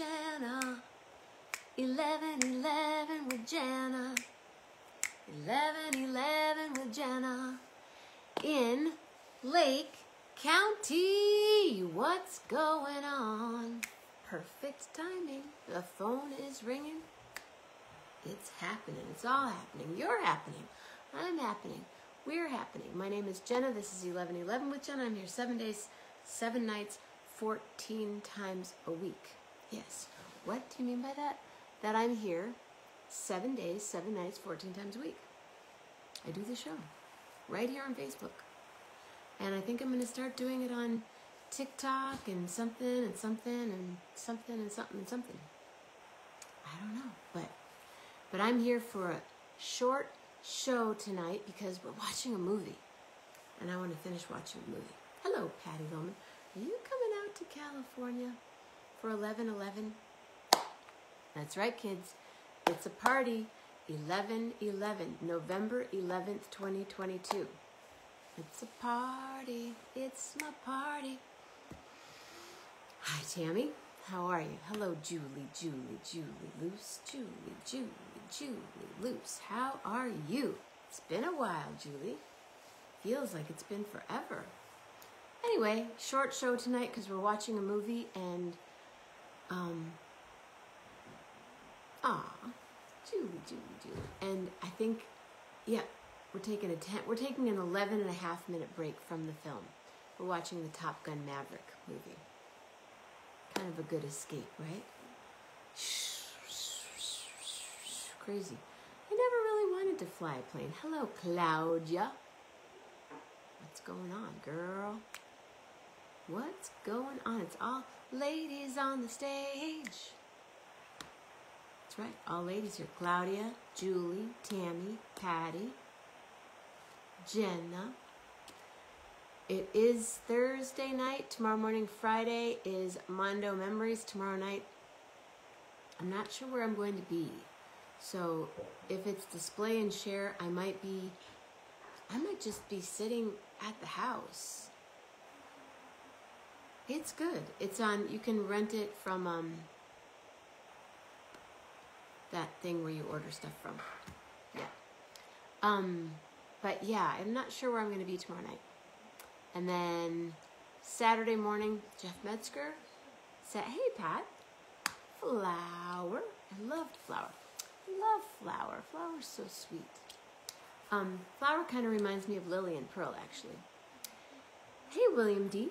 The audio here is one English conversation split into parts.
Jana. 11 11 with Jenna. 11 11 with Jenna. In Lake County. What's going on? Perfect timing. The phone is ringing. It's happening. It's all happening. You're happening. I'm happening. We're happening. My name is Jenna. This is 1111 with Jenna. I'm here seven days, seven nights, 14 times a week. Yes. What do you mean by that? That I'm here seven days, seven nights, 14 times a week. I do the show right here on Facebook. And I think I'm going to start doing it on TikTok and something and something and something and something and something. I don't know, but but I'm here for a short show tonight because we're watching a movie, and I want to finish watching a movie. Hello, Patty Loman. Are you coming out to California for 11/11? That's right, kids. It's a party. 11 11, November 11th, 2022. It's a party. It's my party. Hi, Tammy. How are you? Hello, Julie, Julie, Julie, Loose, Julie, Julie, Julie, Loose. How are you? It's been a while, Julie. Feels like it's been forever. Anyway, short show tonight because we're watching a movie and, um, ah, Julie, Julie, Julie. And I think, yeah, we're taking a ten, we're taking an 11 and a half minute break from the film. We're watching the Top Gun Maverick movie. Kind of a good escape, right? Crazy. I never really wanted to fly a plane. Hello, Claudia. What's going on, girl? What's going on? It's all ladies on the stage. That's right, all ladies here. Claudia, Julie, Tammy, Patty, Jenna. It is Thursday night. Tomorrow morning, Friday, is Mondo Memories. Tomorrow night, I'm not sure where I'm going to be. So if it's display and share, I might be, I might just be sitting at the house. It's good. It's on, you can rent it from um, that thing where you order stuff from. Yeah. Um, but yeah, I'm not sure where I'm going to be tomorrow night. And then Saturday morning, Jeff Metzger said, Hey, Pat, flower. I loved flower. Love flower. Flower's so sweet. Um, flower kind of reminds me of Lily and Pearl, actually. Hey, William D.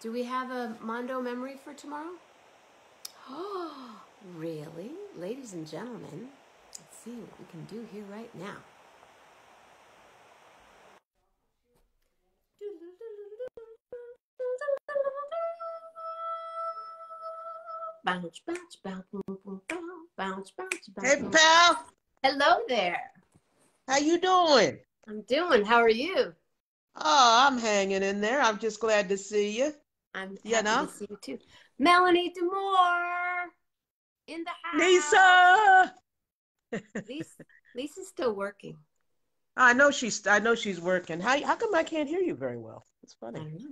Do we have a Mondo memory for tomorrow? Oh, really? Ladies and gentlemen, let's see what we can do here right now. Bounce, bounce, bounce, bounce, bounce, bounce, bounce. Hey, pal. Hello there. How you doing? I'm doing. How are you? Oh, I'm hanging in there. I'm just glad to see you. I'm happy know? to see you too. Melanie DeMore in the house. Lisa. Lisa, Lisa's still working. I know she's. I know she's working. How? How come I can't hear you very well? It's funny.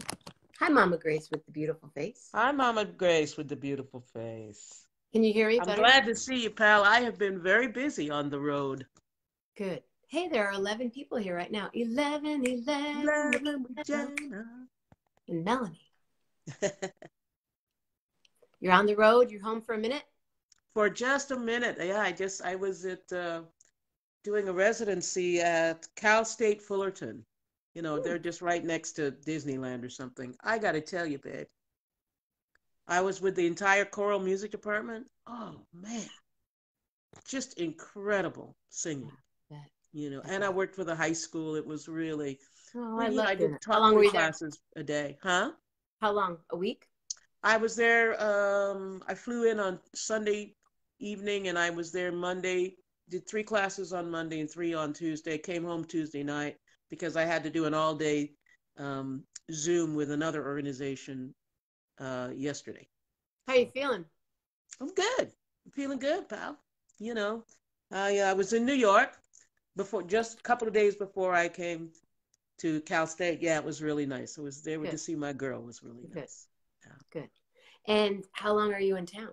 Hi, Mama Grace with the beautiful face. Hi, Mama Grace with the beautiful face. Can you hear me I'm better? glad to see you, pal. I have been very busy on the road. Good. Hey, there are 11 people here right now. 11, 11, Loving with Jenna. and Melanie. You're on the road. You're home for a minute. For just a minute, yeah. I just. I was at uh, doing a residency at Cal State Fullerton. You know, they're just right next to Disneyland or something. I got to tell you, babe. I was with the entire choral music department. Oh man, just incredible singing. You know, and I worked for the high school. It was really. Oh, I know, love I did it. How long were you there? classes a day, huh? How long? A week? I was there. Um, I flew in on Sunday evening, and I was there Monday. Did three classes on Monday and three on Tuesday. Came home Tuesday night because I had to do an all-day um, Zoom with another organization uh, yesterday. How you feeling? I'm good. I'm feeling good, pal. You know, I uh, was in New York before, just a couple of days before I came to Cal State. Yeah, it was really nice. I was there Good. to see my girl. It was really Good. nice. Good. And how long are you in town?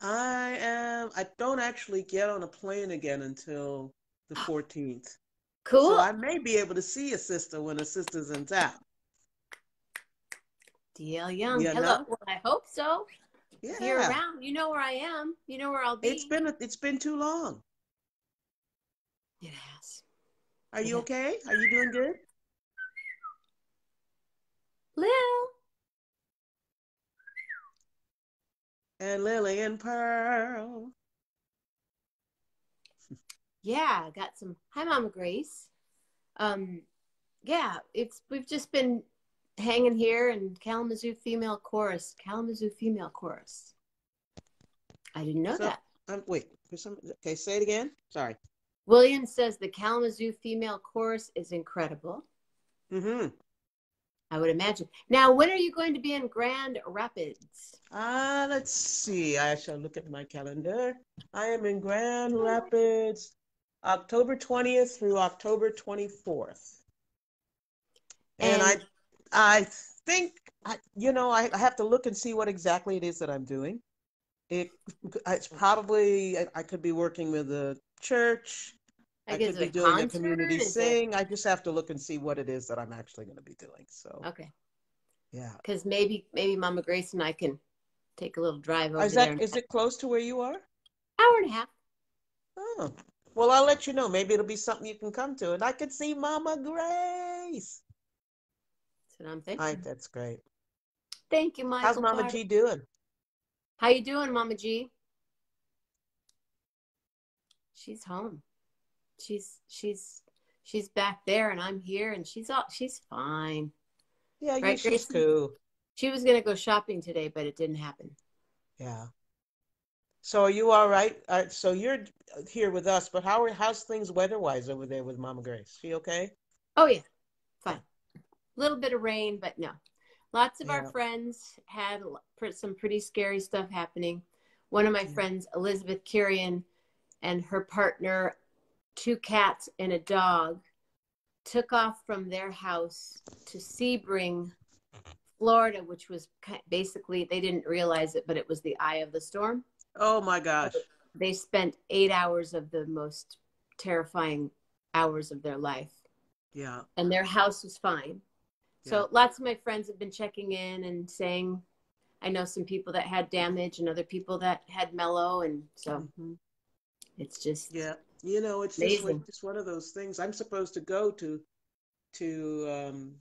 I am. I don't actually get on a plane again until the ah. 14th. Cool. So I may be able to see a sister when a sister's in town. DL Young. You Hello. know? Well, I hope so. Yeah. You're around, you know where I am. You know where I'll be. It's been it's been too long. It has. Are you Yeah. okay? Are you doing good? Lil. And Lily and Pearl. Yeah, got some. Hi, Mama Grace. Um, yeah, it's we've just been hanging here in Kalamazoo Female Chorus. Kalamazoo Female Chorus. I didn't know So- that. Um, wait, for some okay, say it again. Sorry. William says the Kalamazoo Female Chorus is incredible. Mm-hmm. I would imagine. Now, when are you going to be in Grand Rapids? Uh, let's see. I shall look at my calendar. I am in Grand Rapids, October 20th through October 24th. And, I I think I, you know, I, I have to look and see what exactly it is that I'm doing. It it's probably I, I could be working with a church. I Like, could be doing a community Is it- sing. I just have to look and see what it is that I'm actually going to be doing. So Okay, yeah. because maybe maybe Mama Grace and I can take a little drive over Is there. that in is it close to where you are? hour and a half? Oh, well, I'll let you know. Maybe it'll be something you can come to, and I could see Mama Grace. That's what I'm thinking. I, that's great. Thank you, Michael. How's Mama Carter. G doing? How you doing, Mama G? She's home. She's she's she's back there, and I'm here, and she's all she's fine. Yeah, yeah, Right, she's cool. She was gonna go shopping today, but it didn't happen. Yeah. So are you all right? Uh, so you're here with us, but how are how's things weather-wise over there with Mama Grace? She okay? Oh yeah, fine. A little bit of rain, but no. Lots of our friends had a lo- pr- some pretty scary stuff happening. One of my Yeah. friends, Elizabeth Kirian, and her partner, two cats and a dog, took off from their house to Sebring, Florida, which was basically they didn't realize it, but it was the eye of the storm. Oh my gosh. They spent eight hours of the most terrifying hours of their life Yeah. and their house was fine. So Yeah. lots of my friends have been checking in and saying, I know some people that had damage and other people that had mellow, and so Mhm. it's just Yeah. You know, it's just like it's one of those things. I'm supposed to go to to um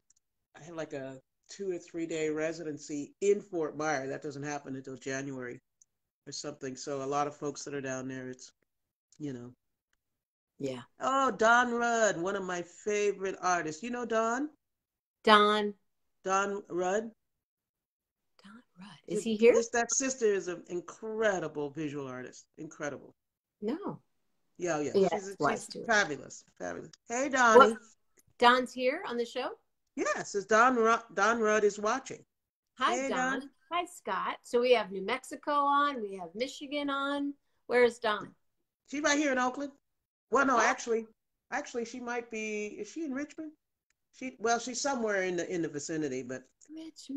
I have like a two or three day residency in Fort Myers. That doesn't happen until January or something. So a lot of folks that are down there, it's you know. yeah. Oh, Don Rudd, one of my favorite artists. You know Don? Don Don Rudd? Don Rudd is he here? that sister is an incredible visual artist. Incredible. No, Yeah, yeah. Yeah, she's, she's fabulous. Fabulous. Hey Donnie. Don's here on the show. Yes, it's Don Rudd, Don Rudd is watching. Hi, Hey, Don. Don. Hi, Scott. So we have New Mexico on. We have Michigan on. Where's Don? She's right here in Oakland. Well, no, Oh. actually, actually, she might be. Is she in Richmond? She well, she's somewhere in the in the vicinity. But.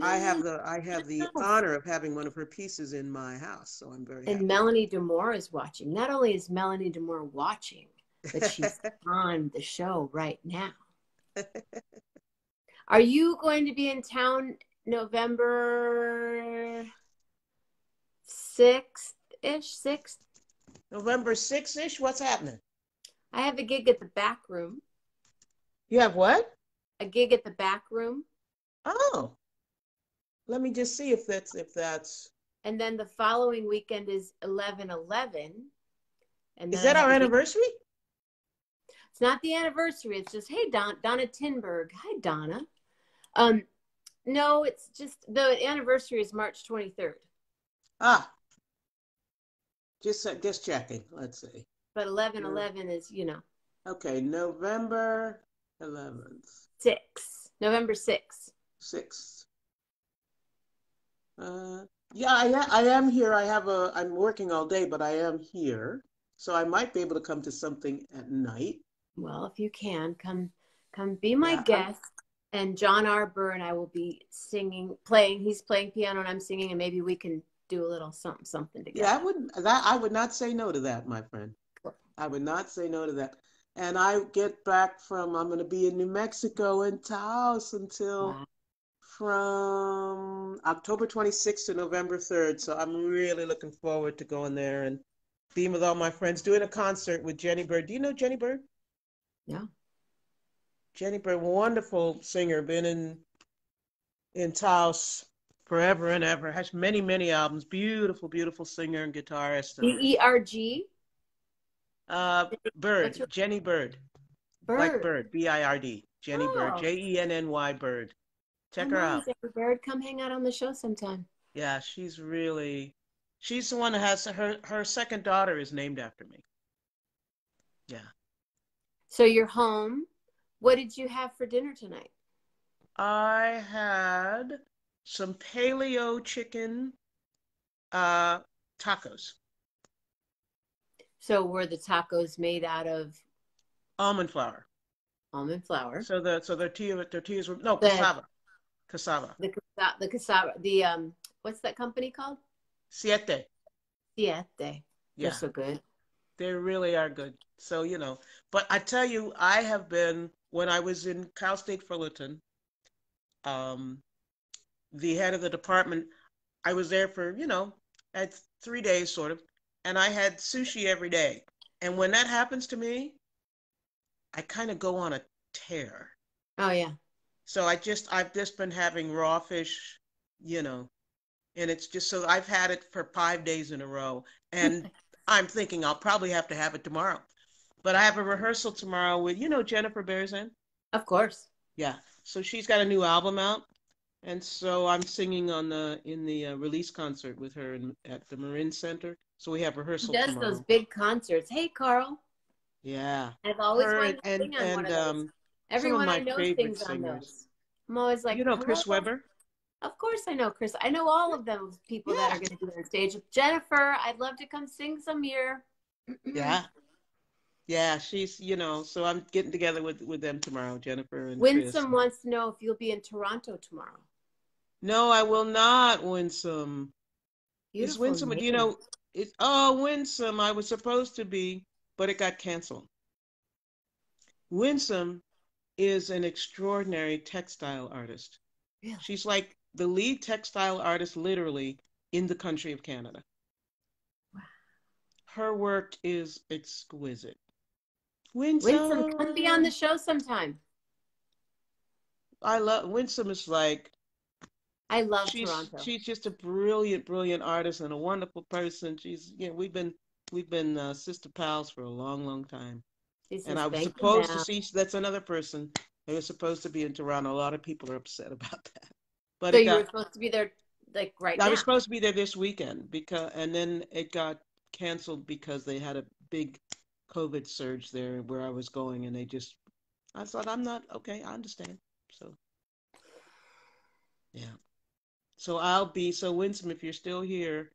I have the I have the honor of having one of her pieces in my house, so I'm very And happy. Melanie DeMore is watching. Not only is Melanie DeMore watching, but she's on the show right now. Are you going to be in town November 6th ish? 6th? November sixth ish. What's happening? I have a gig at the back room. You have what? A gig at the back room. Oh, let me just see if that's if that's. And then the following weekend is 11 11. And Is that our anniversary? It's not the anniversary. It's just, hey, Don, Donna Tinberg. Hi, Donna. Um, no, it's just the anniversary is March 23rd, Ah, just uh, just checking. Let's see. but 11 Yeah. 11 is, you know, Okay, November eleventh. 6, November 6th. Sixth. Uh, yeah, I am here. I have a, I'm working all day, but I am here. So I might be able to come to something at night. Well, if you can, come come be my Yeah, I'm- guest. And John Arbor and I will be singing, playing. He's playing piano and I'm singing, and maybe we can do a little something something together. Yeah, I wouldn't. That I would not say no to that, my friend. I would not say no to that. And I get back from. I'm going to be in New Mexico in Taos until Wow. from October 26th to November 3rd. So I'm really looking forward to going there and being with all my friends, doing a concert with Jenny Bird. Do you know Jenny Bird? Yeah. Jenny Bird, wonderful singer, been in in Taos forever and ever. Has many, many albums. Beautiful, beautiful singer and guitarist. B And, E R G uh, Bird, your- Jenny Bird, Bird. like Bird, B I R D, Jenny Bird, Oh. J E N N Y Bird. Check Oh, her out. Bird, come hang out on the show sometime. Yeah, she's really, she's the one that has her her second daughter is named after me. Yeah. So you're home. What did you have for dinner tonight? I had some paleo chicken uh tacos, So were the tacos made out of almond flour. almond flour? So the so the tortilla tortillas were no The- cassava. Cassava. The the cassava, the um, what's that company called? Siete. Siete. They're Yeah. so good. They really are good. So, you know, but I tell you, I have been, when I was in Cal State Fullerton, um, the head of the department, I was there for, you know, at three days sort of, and I had sushi every day. And when that happens to me, I kind of go on a tear. Oh yeah. So I just, I've just been having raw fish, you know, and it's just so I've had it for five days in a row. And I'm thinking I'll probably have to have it tomorrow. But I have a rehearsal tomorrow with, you know, Jennifer Berezan? Of course. Yeah. So she's got a new album out. And so I'm singing on the in the uh, release concert with her in, at the Marin Center. So we have Who rehearsal does tomorrow. those big concerts? Hey, Carl. Yeah. I've always Her wanted to and sing on one and of those. um Everyone I my know favorite sings on singers. those. I'm always like, you know Chris "Hello?" Webber? Of course, I know Chris. I know all of those people that are going to be on stage. Jennifer, I'd love to come sing some here. Yeah. Yeah, she's, you know, so I'm getting together with with them tomorrow, Jennifer and Chris. Winsome wants to know if you'll be in Toronto tomorrow. No, I will not, Winsome. It's Beautiful Winsome, do you know, it's oh Winsome, I was supposed to be, but it got canceled. Winsome is an extraordinary textile artist. Really? She's like the lead textile artist literally in the country of Canada. Wow. Her work is exquisite. Winsome, Winsome, come be on the show sometime. I love Winsome is like I love she's Toronto. she's just a brilliant, brilliant artist and a wonderful person. She's you know, we've been we've been uh, sister pals for a long, long time. She says, And I was "Thank you, supposed to see that's another person who was supposed to be in Toronto. A lot of people are upset about that. But So you got, were supposed to be there like right I now. was supposed to be there this weekend because and then it got canceled because they had a big COVID surge there where I was going and they just I thought I'm not okay, I understand. So yeah. So I'll be so Winsome if you're still here.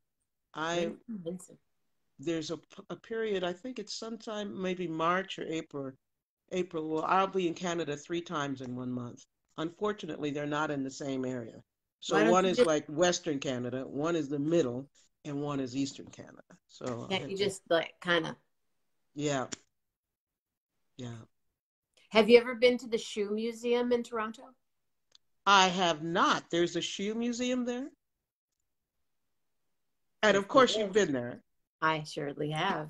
I Winsome, there's a, a period, I think it's sometime maybe March or April. April, well, I'll be in Canada three times in one month. Unfortunately, they're not in the same area. So one is just- like Western Canada, one is the middle, and one is Eastern Canada. So I you just like kind of? yeah, yeah. Have you ever been to the Shoe Museum in Toronto? I have not. There's a shoe museum there, and of course you've been there. I surely have.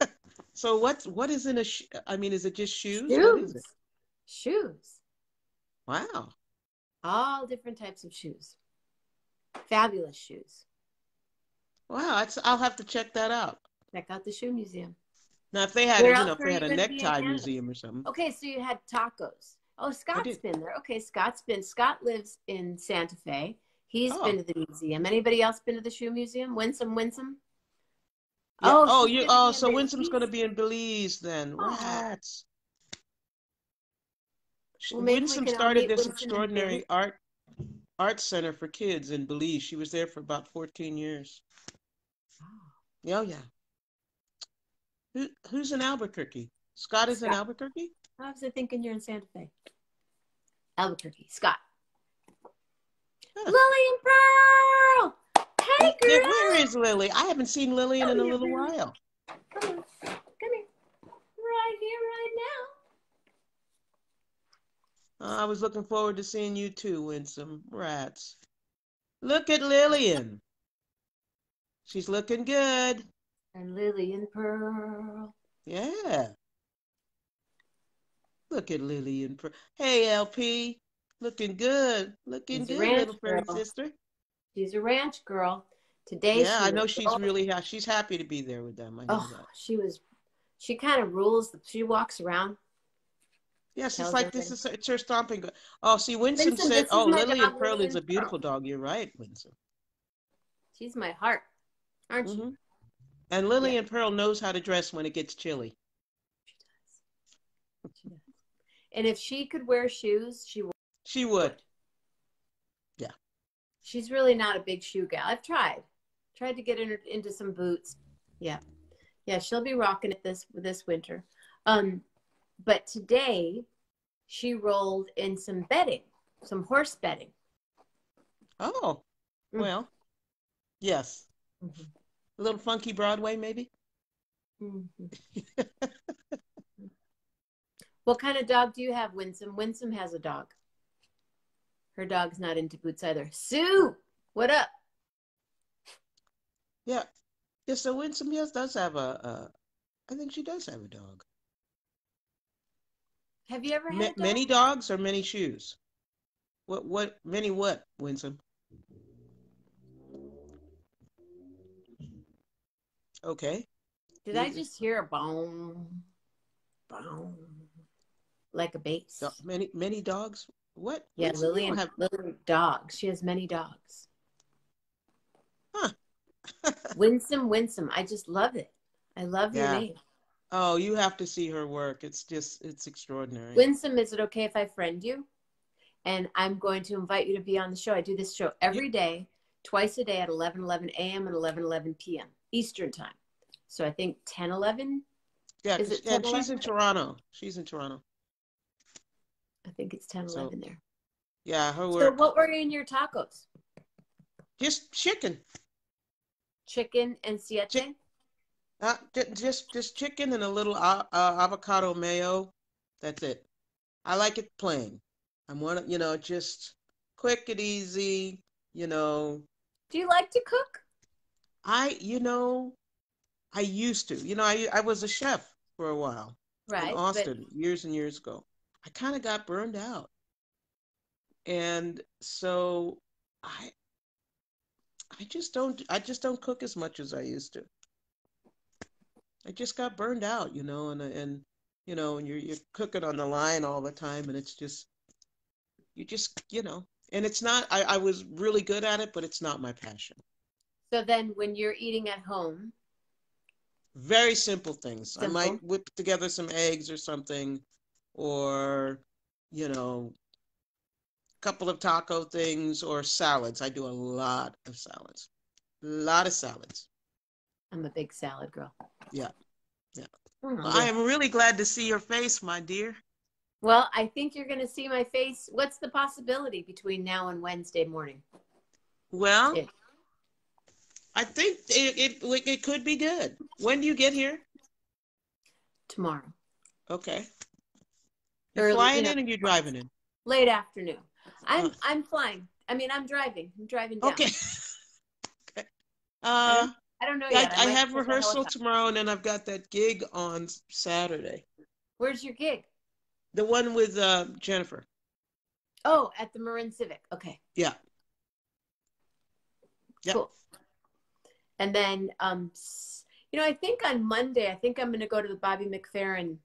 So what's what is in a? sh- I mean, is it just shoes? Shoes. Shoes. Wow. All different types of shoes. Fabulous shoes. Wow, that's, I'll have to check that out. Check out the Shoe Museum. Now, if they had, Where you know, if they had a gonna be in necktie museum or something. Okay, so you had tacos. Oh, Scott's been there. Okay, Scott's been. Scott lives in Santa Fe. He's Oh. been to the museum. Anybody else been to the Shoe Museum? Winsome, Winsome. Yeah. Oh, Oh, you. Oh, so Winsome's going to be in Belize then. Oh. Sh- Well, Winsome started this Winsome extraordinary art art center for kids in Belize. She was there for about 14 years. Oh yeah. Who who's in Albuquerque? Scott is in Albuquerque. I was thinking you're in Santa Fe. Albuquerque. Scott. Huh. Lily and Pearl. Hey, girl. Where is Lily? I haven't seen Lillian Oh, in a little Lily. while. Come on. Come here. Right here, right now. Uh, I was looking forward to seeing you too, Winsome. Rats. Look at Lillian. She's looking good. And Lily and Pearl. Yeah. Look at Lillian. Pearl. Hey, LP. Looking good. Looking She's good, little girl. sister. She's a ranch girl. Today, Yeah, I know she's really happy. She's happy to be there with them. I Oh, that. she was. She kind of rules. The, she walks around. Yeah, she's like this is it's her stomping. Oh, see, Winsome Winsome, said, "Oh, Lillian Pearl is a beautiful Pearl. dog." You're right, Winsome. She's my heart, aren't Mhm. she? And Lillian Pearl knows how to dress when it gets chilly. She does. She does. And if she could wear shoes, she would. She would. Yeah. She's really not a big shoe gal. I've tried, tried to get her into some boots. Yeah, yeah, she'll be rocking it this this winter. Um, but today she rolled in some bedding, some horse bedding. Oh, Mm. well, yes. Mhm. A little funky Broadway, maybe. Mhm. what kind of dog do you have, Winsome? Winsome has a dog. Her dog's not into boots either. Sue, what up? Yeah. Yeah, so Winsome, yes, does have a, a, I think she does have a dog. Have you ever had Ma- a dog? many dogs or many shoes? What, what, many what, Winsome? Okay. Did I just hear a boom, boom, like a bass? So many, many dogs? What? yeah, you Lillian, have, Lillian dogs. She has many dogs. Huh. Winsome, winsome. I just love it. I love Yeah. your name. oh, you have to see her work. It's just, it's extraordinary. Winsome, is it okay if I friend you? And I'm going to invite you to be on the show. I do this show every day, twice a day at 11 11 a.m. and 11 11 p.m. Eastern time. So I think 10 11. Yeah, Is 'cause- it and 10, she's in Toronto. She's in Toronto. I think it's 10 So, 11 there. Yeah, her So what were in your tacos? Just chicken. Chicken and siete? Chick- Uh, just just chicken and a little uh, uh, avocado mayo. That's it. I like it plain. I'm one, of- you know, just quick and easy. You know, Do you like to cook? I, you know, I used to. You know, I I was a chef for a while Right. in but- Austin years and years ago. I kind of got burned out, and so I I just don't I just don't cook as much as I used to. I just got burned out, you know, and and you know, and you're you're cooking on the line all the time, and it's just you just you know, and it's not. I I was really good at it, but it's not my passion. So then when you're eating at home, Very simple things. I might whip together some eggs or something, or you know, a couple of taco things or salads. I do a lot of salads. A lot of salads. I'm a big salad girl. Yeah. Yeah. Oh, Well, I am really glad to see your face, my dear. Well, I think you're going to see my face. What's the possibility between now and Wednesday morning? Well, Yeah. I think it, it it could be good. When do you get here? Tomorrow, Okay. You're flying you know, in and you're driving in? late afternoon. I'm Oh. I'm flying. I mean, I'm driving. I'm driving down. Okay. okay. Uh, I don't know I, yet. I have rehearsal tomorrow, and then I've got that gig on Saturday. Where's your gig? The one with uh, Jennifer. Oh, at the Marin Civic. Okay. Yeah. Yep. Cool. And then, um, you know, I think on Monday, I think I'm going to go to the Bobby McFerrin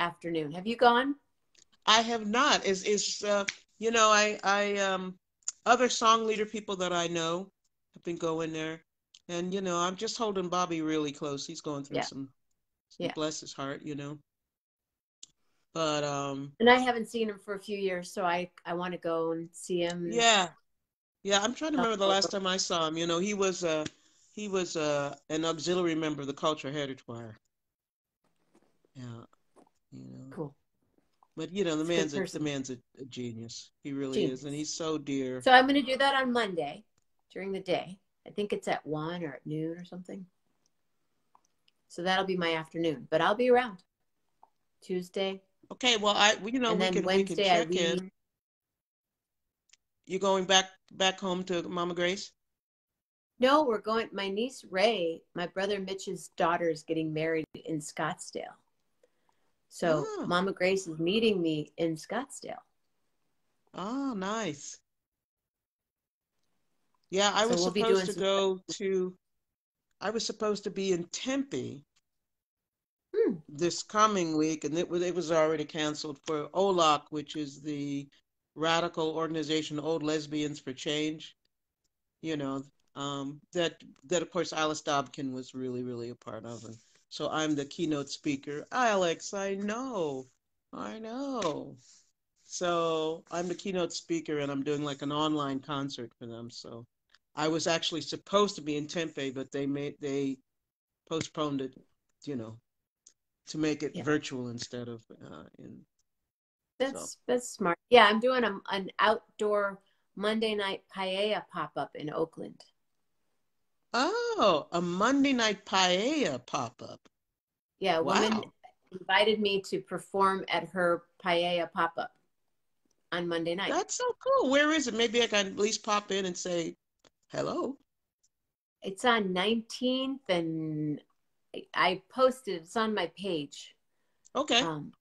afternoon. Have you gone? I have not. Is is uh, you know I I um other song leader people that I know have been going there, and you know I'm just holding Bobby really close. He's going through Yeah. some, some Yeah. bless his heart, you know. But um And I haven't seen him for a few years, so I I want to go and see him. yeah, yeah. I'm trying to remember the last time I saw him. You know he was uh he was uh an auxiliary member of the Cultural Heritage Choir. Yeah, you know. Cool. But you know the good man's a, the man's a, a genius. He really is, and he's so dear. So I'm going to do that on Monday during the day. I think it's at one or at noon or something. So that'll be my afternoon, but I'll be around Tuesday. Okay, well, I you know we can we can check in. You going back back home to Mama Grace? No, we're going. My niece Ray, my brother Mitch's daughter, is getting married in Scottsdale. So Oh. Mama Grace is meeting me in Scottsdale. Oh, nice. Yeah, I So was we'll supposed to go to, I was supposed to be in Tempe Hmm. this coming week, and it was it was already canceled for OLOC, which is the radical organization Old Lesbians for Change. You know, um, that that of course Alix Dobkin was really really a part of, and so I'm the keynote speaker. Alix, I know, I know. So I'm the keynote speaker, and I'm doing like an online concert for them. So I was actually supposed to be in Tempe, but they made they postponed it, you know, to make it Yeah. virtual instead of uh, in. That's that's smart. Yeah, I'm doing a, an outdoor Monday night paella pop up in Oakland. Oh, a Monday night paella pop up. Yeah, a woman Wow. invited me to perform at her paella pop up on Monday night. That's so cool. Where is it? Maybe I can at least pop in and say hello. It's on 19th, and I- I posted. It's on my page. Okay. Um,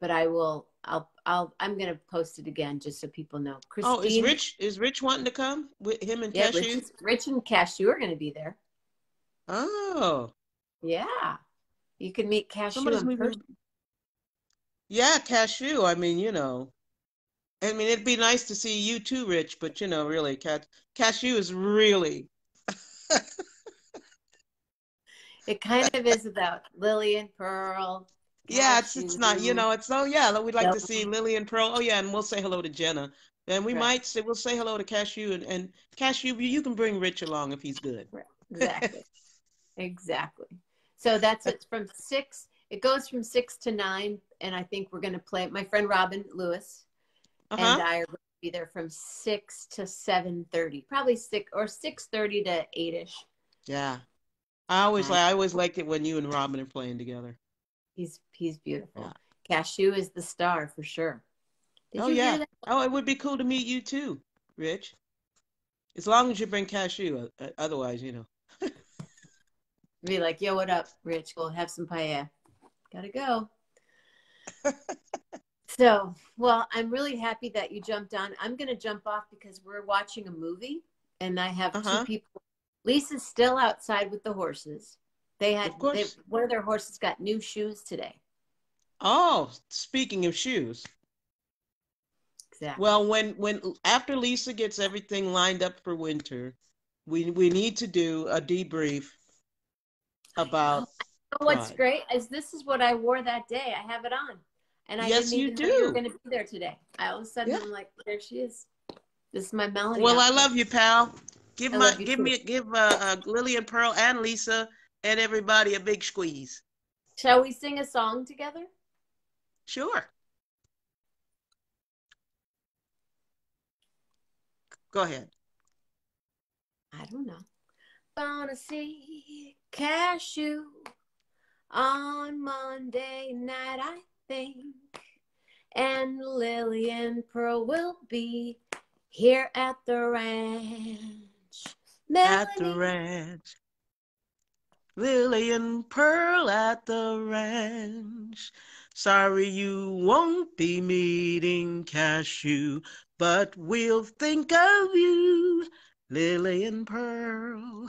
but I will. I'll. I'll. I'm gonna post it again just so people know. Christine, Oh, is Rich is Rich wanting to come with him and Yeah, Cashew? Rich, Rich and Cashew are gonna be there. Oh, Yeah, you can meet Cashew somebody's in moving. person. Yeah, Cashew. I mean, you know, I mean, it'd be nice to see you too, Rich, but you know, really, Cat Cashew is really. It kind of is about Lily and Pearl. Yeah, it's it's not, you know, it's oh yeah, we'd like to see Lily and Pearl. Oh yeah, and we'll say hello to Jenna. And we Right. might say we'll say hello to Cashew and, and Cashew, you you can bring Rich along if he's good. Exactly. exactly. So that's it from six. It goes from six to nine, and I think we're gonna play. My friend Robin Lewis and Uh-huh. I are going to be there from six to seven thirty, probably six or six thirty to eight ish. Yeah. I always like I always liked it when you and Robin are playing together. He's he's beautiful. Yeah. Cashew is the star for sure. Did Oh yeah. Oh, it would be cool to meet you too, Rich. As long as you bring Cashew, uh, otherwise, you know. Be like, yo, what up, Rich? We'll have some paella. Gotta go. so, well, I'm really happy that you jumped on. I'm gonna jump off because we're watching a movie, and I have Uh-huh. two people. Lisa's still outside with the horses. They had Of course. they, one of their horses got new shoes today. Oh, speaking of shoes. Exactly. Well, when when after Lisa gets everything lined up for winter, we we need to do a debrief about what's great is this is what I wore that day. I have it on, and I Yes, you even know you were do. going to be there today. I all of a sudden Yeah. I'm like, there she is. This is my Melanie. Well, I love you, pal. Give I my give too. me give uh, uh, Lily and Pearl and Lisa and everybody a big squeeze. Shall we sing a song together? Sure. Go ahead. I don't know. Gonna see Cashew on Monday night, I think. And Lillian Pearl will be here at the ranch. At the ranch. Lily and Pearl at the ranch. Sorry you won't be meeting Cashew, but we'll think of you, Lily and Pearl.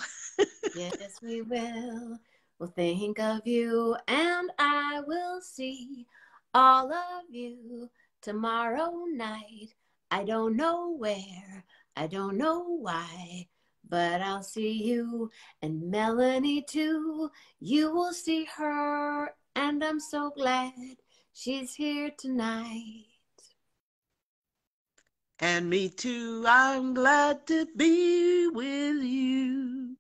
yes, we will. We'll think of you, and I will see all of you tomorrow night. I don't know where, I don't know why, but I'll see you and Melanie too. You will see her, and I'm so glad she's here tonight. And me too, I'm glad to be with you.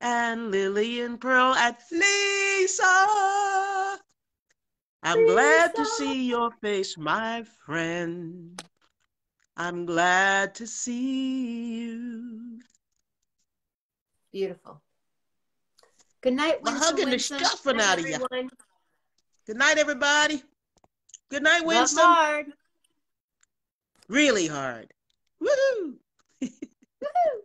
And Lily and Pearl at Lisa. I'm glad to see your face, my friend. I'm glad to see you. Beautiful. Good night, We're Winston. hugging the stuffing Good night, out of everyone. Good night, everybody. Good night, Love Winston. hard. Really hard. Woohoo! Woohoo.